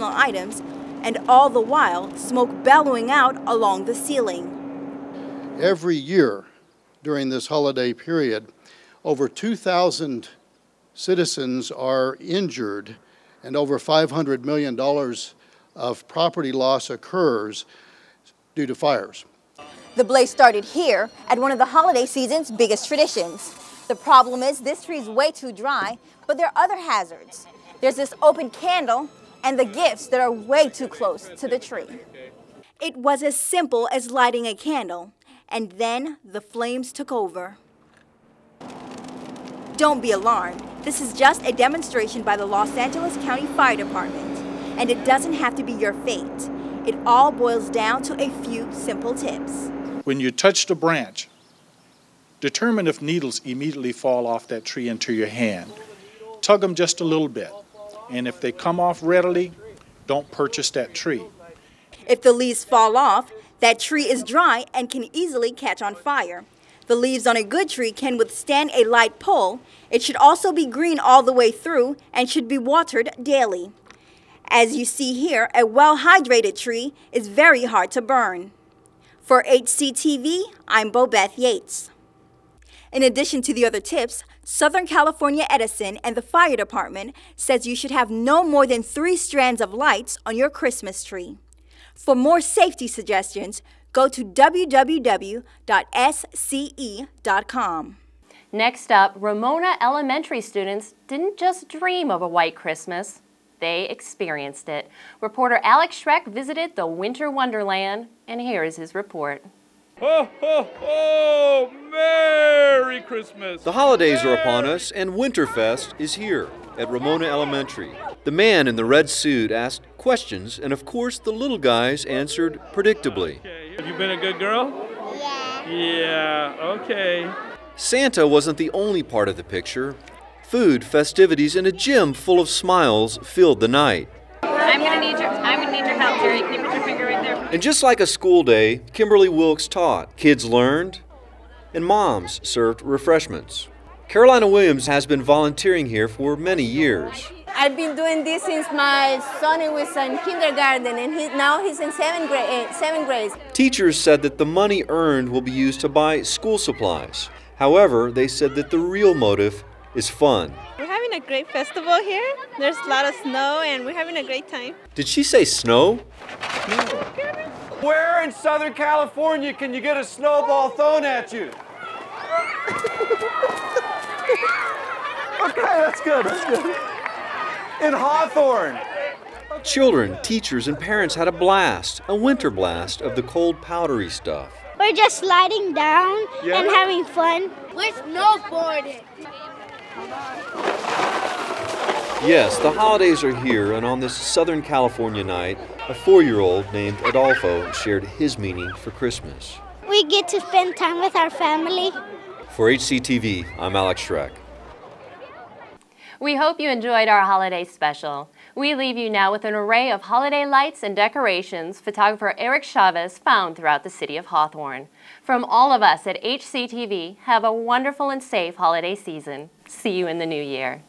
items, and all the while, smoke bellowing out along the ceiling. Every year during this holiday period, over 2,000 citizens are injured and over $500 million of property loss occurs due to fires. The blaze started here at one of the holiday season's biggest traditions. The problem is this tree is way too dry, but there are other hazards. There's this open candle and the gifts that are way too close to the tree. It was as simple as lighting a candle, and then the flames took over. Don't be alarmed. This is just a demonstration by the Los Angeles County Fire Department, and it doesn't have to be your fate. It all boils down to a few simple tips. When you touch the branch, determine if needles immediately fall off that tree into your hand. Tug them just a little bit. And if they come off readily, don't purchase that tree. If the leaves fall off, that tree is dry and can easily catch on fire. The leaves on a good tree can withstand a light pull. It should also be green all the way through and should be watered daily. As you see here, a well hydrated tree is very hard to burn. For HCTV, I'm Bobeth Yates. In addition to the other tips, Southern California Edison and the fire department says you should have no more than three strands of lights on your Christmas tree. For more safety suggestions, go to www.sce.com. Next up, Ramona Elementary students didn't just dream of a white Christmas, they experienced it. Reporter Alex Schreck visited the Winter Wonderland, and here is his report. Ho, ho, ho! Merry Christmas! The holidays are upon us, and Winterfest is here at Ramona Elementary. The man in the red suit asked questions, and of course, the little guys answered predictably. Okay. Have you been a good girl? Yeah. Yeah, okay. Santa wasn't the only part of the picture. Food, festivities, and a gym full of smiles filled the night. I'm gonna need your I'm gonna need your help, Jerry. Can you put your finger right there? And just like a school day, Kimberly Wilkes taught. Kids learned, and moms served refreshments. Carolina Williams has been volunteering here for many years. I've been doing this since my son was in kindergarten, and he, now he's in seventh grade. Eh, seventh grade. Teachers said that the money earned will be used to buy school supplies. However, they said that the real motive is fun. We're having a great festival here. There's a lot of snow, and we're having a great time. Did she say snow? Where in Southern California can you get a snowball thrown at you? okay, that's good, that's good. In Hawthorne. Children, teachers, and parents had a blast, a winter blast of the cold, powdery stuff. We're just sliding down Yeah. and having fun. We're snowboarding. Yes, the holidays are here, and on this Southern California night, a four year old named Adolfo shared his meaning for Christmas. We get to spend time with our family. For HCTV, I'm Alex Schreck. We hope you enjoyed our holiday special. We leave you now with an array of holiday lights and decorations photographer Eric Chavez found throughout the city of Hawthorne. From all of us at HCTV, have a wonderful and safe holiday season. See you in the new year.